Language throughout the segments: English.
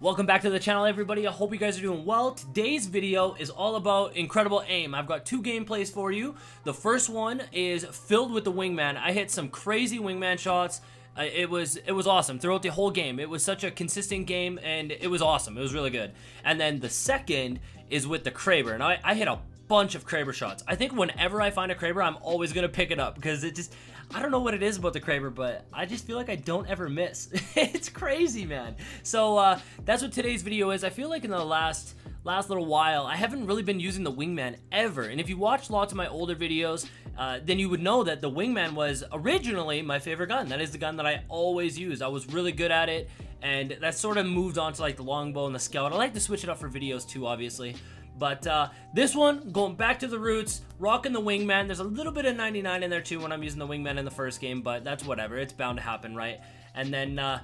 Welcome back to the channel everybody, I hope you guys are doing well. Today's video is all about incredible aim. I've got two gameplays for you. The first one is filled with the wingman. I hit some crazy wingman shots. Uh, it was it was awesome throughout the whole game. It was such a consistent game and it was awesome. It was really good. And then the second is with the Kraber and I, I hit a bunch of Kraber shots. I think whenever I find a Kraber, I'm always going to pick it up because it just, I don't know what it is about the Kraber, but I just feel like I don't ever miss. it's crazy, man. So uh, that's what today's video is. I feel like in the last last little while, I haven't really been using the Wingman ever. And if you watch lots of my older videos, uh, then you would know that the Wingman was originally my favorite gun. That is the gun that I always use. I was really good at it, and that sort of moved on to like the longbow and the scout. I like to switch it up for videos too, obviously. But uh, this one, going back to the roots, rocking the wingman. There's a little bit of 99 in there too when I'm using the wingman in the first game, but that's whatever. It's bound to happen, right? And then uh,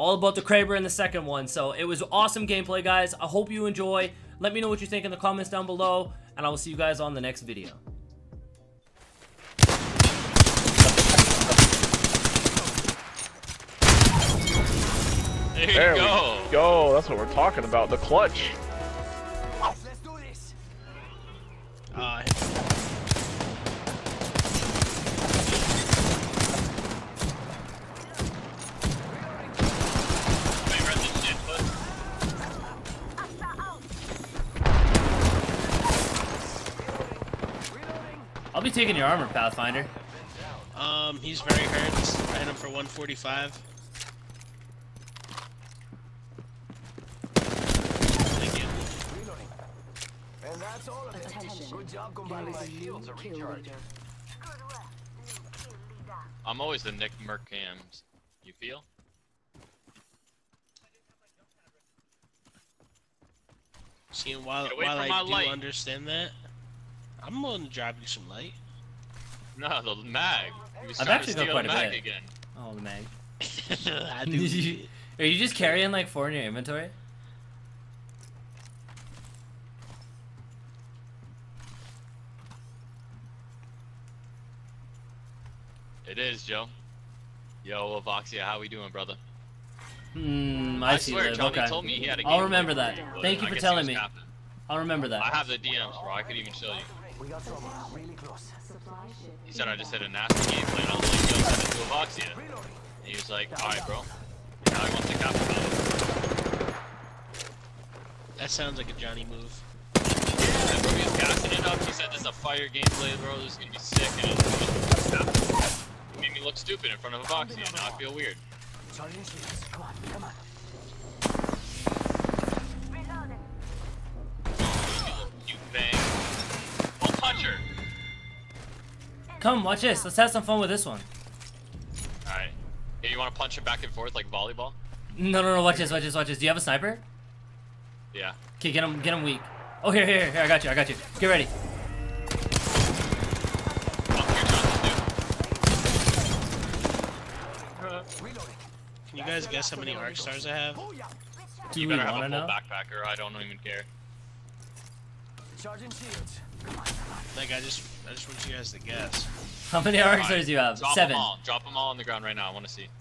all about the Kraber in the second one. So it was awesome gameplay, guys. I hope you enjoy. Let me know what you think in the comments down below, and I will see you guys on the next video. There you There go. we go. That's what we're talking about. The clutch. I'll be taking your armor, Pathfinder. um, he's very hurt. I hit him for 145. Thank you. And that's all of it. Attention. Good job There combining is my a new shields to kill recharge. leader. I'm always the Nick Mercams. You feel? See, and while, Get away while from I my do light. understand that, I'm willing to drop you some light. No, the mag. I've trying actually to got quite the a mag bit. again. Oh, the mag. I do. Are you just carrying like four in your inventory? It is, Joe. Yo, Avoxia, how we doing, brother? Hmm, I, see. swear, Liv. Johnny okay. told me he had a I'll remember that. Thank you for telling me. capping. I'll remember that. I have the DMs, bro. I could even show you. We got someone really close. Supply. He said I just hit a nasty game plan. I was like, yo, send it to Avoxia. And he was like, alright, bro. And now he wants to cap it. That sounds like a Johnny move. And bro, he was gassing it up. He said this is a fire gameplay, bro. This is gonna be sick. And it it made me look stupid in front of Avoxia. Now I feel weird. Come on, come on. Come, watch this. Let's have some fun with this one. Alright. Yeah, you wanna punch her back and forth like volleyball? No, no, no. Watch this. Watch this. Watch this. Do you have a sniper? Yeah. Okay, get him. Get him weak. Oh, here, here, here. I got you. I got you. Get ready. Fuck your chances, Reloading. Can you guys guess how many arc stars I have? Oh. Do dude. You we better have want a to full know? backpacker. I don't even care. Charging shields. Like I just, I just want you guys to guess. How many arc Alright, stars do you have? Drop Seven. them all. Drop them all on the ground right now. I wanna see.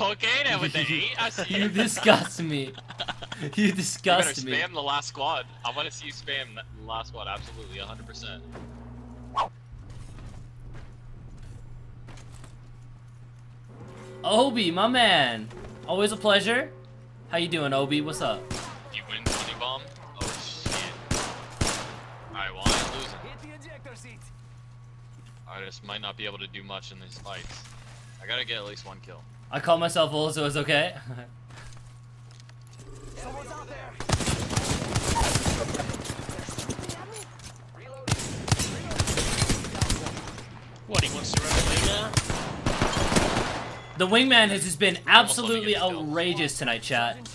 Okay, then with the eight, I see You you. disgust me. You You better disgust me. spam the last squad. I want to see you spam the last squad. Absolutely, 100%. Obi, my man. Always a pleasure. How you doing, Obi? What's up? You win 20 bomb? Oh shit. Alright, well I am losing. Hit the ejector seat. I just might not be able to do much in these fights. I gotta get at least one kill. I call myself old, so it's okay. Someone's out there. What? He wants to run away now? The wingman has just been absolutely Almost let me get the kill. outrageous tonight, chat.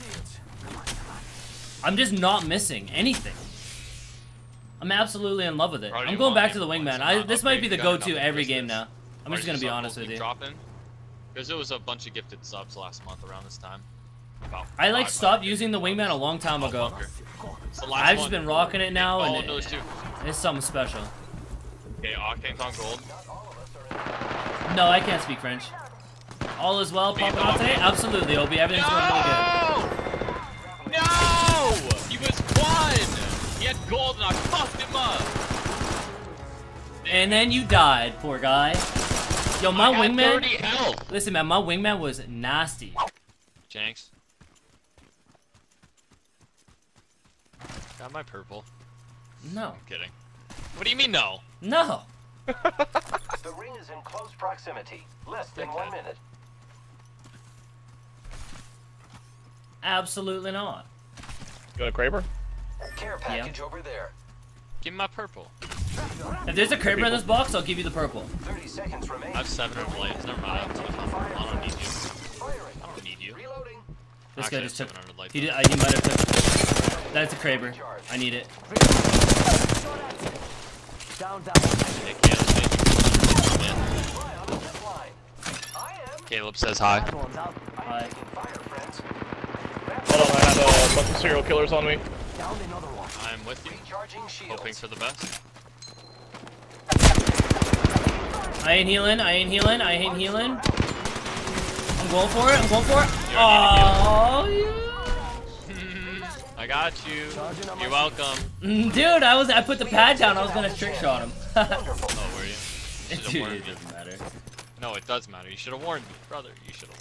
I'm just not missing anything. I'm absolutely in love with it. I'm going back to the wingman. I, this might be the go-to every game now. I'm just gonna be honest with you. Dropping. Because it was a bunch of gifted subs last month around this time. I like stopped using the wingman a long time ago. fucker. It's the last I've just been rocking it now, and of those two. it- it's something special. Okay, Octane's on gold. No, I can't speak French. All is well, Being popping off today? awesome. Absolutely, Obi. Everything's going really good. No! No! He was one! He had gold and I fucked him up! And then you died, poor guy. Yo, my I had wingman. 30! Listen, man, my wingman was nasty. Jankz. Got my purple. No, I'm kidding. What do you mean no? no. The ring is in close proximity. Less than one minute. Absolutely not. You got a Kraber? Care package over there. Give me my purple. If there's a Kraber in this box, I'll give you the purple. 30 seconds remain. I have seven 700 blades. Never mind. I have 200. I don't need you. Firing. I don't need you. Reloading. This Actually, guy just took. 700 light He, did, I, he might have took. That's a Kraber. I need it. Down, down. Hey, Caleb, hey. Yeah. Fly on the zip line. I am. Caleb says hi. That one's out. Hi. Taking fire, friends. Hold on, I have a bunch of serial killers on me. Down another one. I'm with you. Recharging shields. Hoping for the best. I ain't healing. I ain't healing. I ain't healing. I'm going for it. I'm going for it. Oh, yeah. I got you. You're welcome. Mm, Dude, I was. I put the pad down. I was gonna trick shot him. Oh, were you? You Dude, it doesn't matter. No, it does matter. You should have warned me. Brother, you should have warned me. Just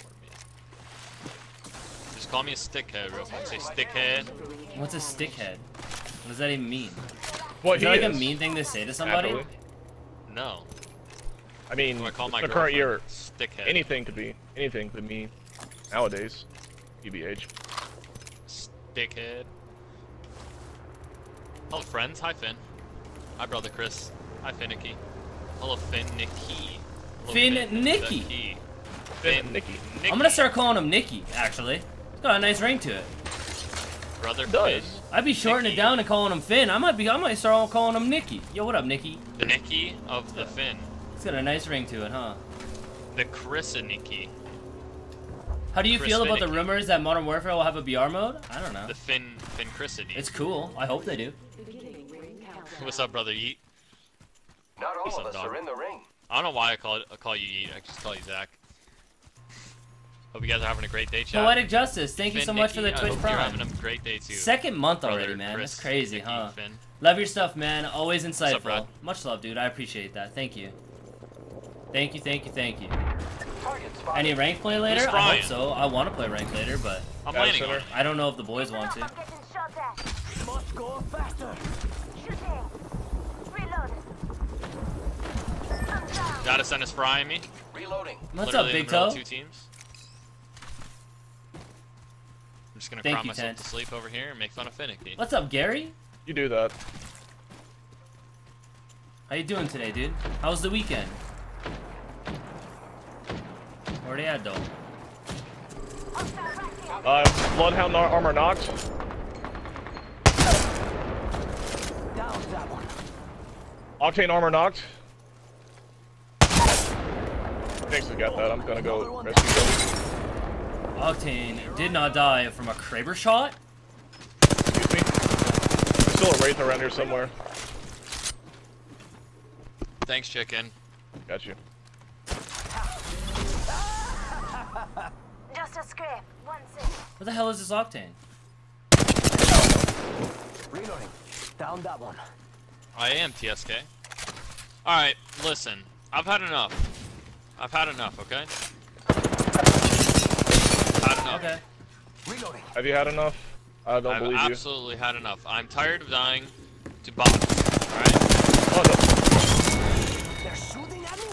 call me a stickhead real quick. Say stickhead. What's a stickhead? What does that even mean? What Is he that like is. a mean thing to say to somebody? Naturally. No. I mean, Do I call my the current year, Stickhead. anything could be. Anything could mean. Nowadays. TBH. Stickhead. Hello, friends. Hi, Finn. Hi, brother Chris. Hi, Finicky. Hello, Finn Nicky. Hello, Finn Finn Nicky. Nicky. Finn Finn Nicky. I'm gonna start calling him Nicky. Actually, it's got a nice ring to it. Brother It does. Finn. I'd be shortening it down and calling him Finn. I might be. I might start calling him Nicky. Yo, what up, Nicky? The Nicky of the Finn. It's got a nice ring to it, huh? The Chris and Nicky. How do you Chris feel about the rumors that Modern Warfare will have a BR mode? I don't know. The Finn Finn Chrisity. It's cool. I hope they do. What's up, brother Yeet? Not all What's of up, us dog? are in the ring. I don't know why I call it, I call you Yeet. I just call you Zach. Hope you guys are having a great day, chat. Poetic Justice, thank you so much for the Nicky, Twitch I hope you're Prime. having a great day too. Second month Brother already, man. Chris, That's crazy, Nicky, huh? Finn. Love your stuff, man. Always insightful. Brad? Much love, dude. I appreciate that. Thank you. Thank you, thank you, thank you. Any rank play later? I hope so. I want to play rank later, but I'm Guys, landing on I don't know if the boys want to. I'm getting shot at. Must go faster. Shooting. Reload. I'm down. Gotta send us frying me. Reloading. What's Literally up, Big the middle of Toe? Two teams. I'm just gonna Thank cry you, myself Tent. to sleep over here and make fun of Finicky. What's up, Gary? You do that. How you doing today, dude? How was the weekend? Already had though. Hostile right here. Uh, Bloodhound ar- armor knocked. Down that one. Octane armor knocked. Thanks, I got that. I'm gonna go rescue them. Octane did not die from a Kraber shot. Excuse me. There's still a Wraith around here somewhere. Thanks, chicken. Got you. Just a scrape. One sec. What the hell is this Octane? Reloading. Down that one. I am TSK. Alright, listen. I've had enough. I've had enough, okay? Had enough. Okay. Reloading. Have you had enough? I don't I've believe you. I've absolutely had enough. I'm tired of dying to bots. Alright? Oh, no. They're shooting at me.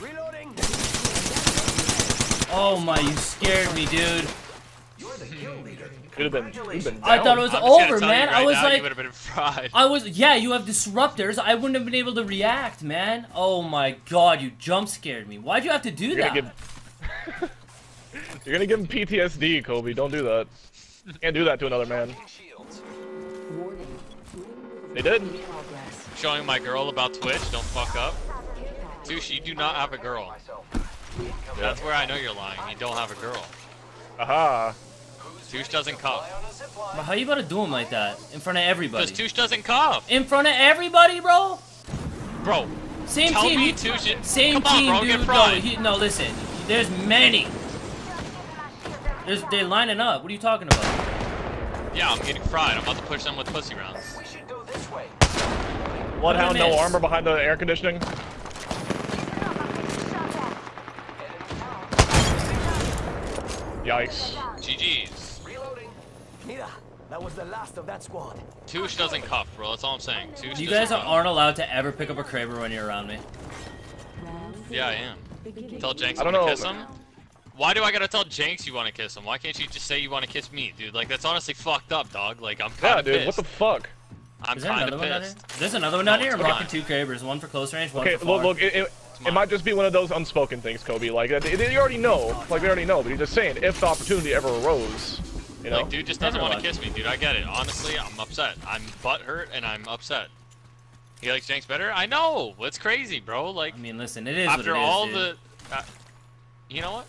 Reloading. Oh my, you scared me, dude. You're the kill leader. You'd have been, you'd been I thought it was I'm over, man. You I was now, like, you would have been fried. I was, yeah, you have disruptors. I wouldn't have been able to react, man. Oh my god, you jump scared me. Why'd you have to do You're that? Gonna give. You're gonna give him PTSD, Kobe. Don't do that. Can't do that to another man. They did. Showing my girl about Twitch, don't fuck up. Sushi, you do not have a girl. Myself. That's where I know you're lying. You don't have a girl. Aha. Touche doesn't cuff. Fly on a zip line. But how you about to do him like that? In front of everybody? Because Touche doesn't cough. In front of everybody, bro? Bro, Same tell team. me you- Touche. Same Come on, team, bro, dude. get No, he, no, listen. There's many, There's, they're lining up. What are you talking about? Yeah, I'm getting fried. I'm about to push them with pussy rounds. We should go this way. Bloodhound, no armor behind the air conditioning. Listen up, I'm getting shot at. Yikes. GG's. Reloading. Mira, that was the last of that squad. Touche doesn't cuff, bro. That's all I'm saying. Touche You doesn't guys cuff. aren't allowed to ever pick up a Kraber when you're around me. Yeah, I am. Tell Jankz I I don't want to know. kiss him. Why do I gotta tell Jankz you want to kiss him? Why can't you just say you want to kiss me, dude? Like that's honestly fucked up, dog. Like I'm kind of dude, pissed. what the fuck? I'm Is there kind another of one down here? pissed. There's another one down No, here. I'm rocking two Krabers. One for close range, one Okay, for look, far. look, it, it, it might just be one of those unspoken things, Kobe. Like, it, it- you already know. Like, we already know, but you're just saying, if the opportunity ever arose, you know? Like, dude just doesn't want to kiss me, dude. I get it. Honestly, I'm upset. I'm butthurt and I'm upset. He likes Jankz better? I know. It's crazy, bro. Like I mean, listen, it is after what it is, all dude. the, uh, you know what?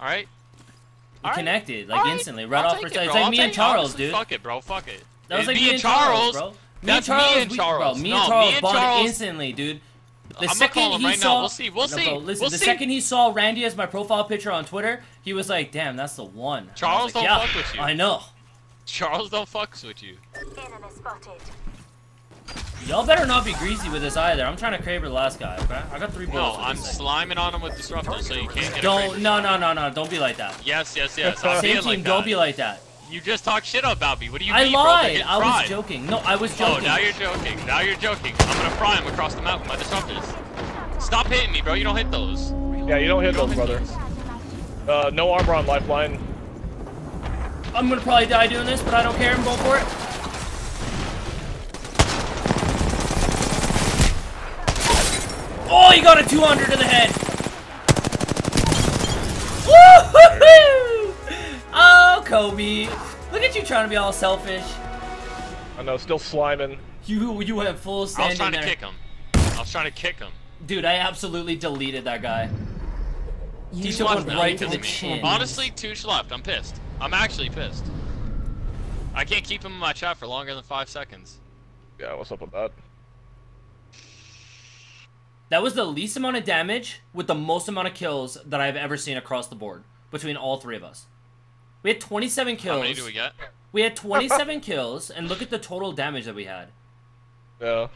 All right. We All right. connected, like All right. instantly, right I'll off take first it. It's like I'll me and take it. Charles, dude. Fuck it, bro. Fuck it. That was like be me and Charles, Charles, bro. Me and Charles, me and we- Charles. bro. Me No, and Charles me and bonded Charles- instantly, dude. The I'm gonna second call him he right now. saw, We'll see. We'll No, see. bro, listen, We'll the see. second he saw Randy as my profile picture on Twitter, he was like, "Damn, that's the one." And I was Charles like, don't yeah, fuck with you. I know. Charles don't fucks with you. Enemy spotted. Y'all better not be greasy with this either. I'm trying to Kraber the last guy. Okay, I got three bullets. with I'm this thing. sliming on him with disruptor, so you can't get. a Don't. crazy. No, no, no, no. Don't be like that. Yes, yes, yes. I'm Same being team. like don't be like that. You just talk shit about me. What do you I mean, bro? They're lied. getting I was fried. joking. No, I was joking. Oh, joking. now you're joking. Now you're joking. I'm gonna fry him across the mountain with my disruptors. Stop hitting me, bro. You don't hit those. Yeah, you don't hit You don't those, hit brother. those. Uh, no armor on lifeline. I'm gonna probably die doing this, but I don't care. I'm going for it. Oh, he got a 200 to the head. Woo-hoo-hoo! Oh, Kobe. Look at you trying to be all selfish. I know, still sliming. You you went full I was standing trying to kick him. I was trying to kick him. Dude, I absolutely deleted that guy. He Touche took one right to the killed me. chin. Honestly, Touche left. I'm pissed. I'm actually pissed. I can't keep him in my chat for longer than five seconds. Yeah, what's up with that? That was the least amount of damage with the most amount of kills that I've ever seen across the board between all three of us. We had 27 kills. How many do we get? We had 27 kills, and look at the total damage that we had. Yeah.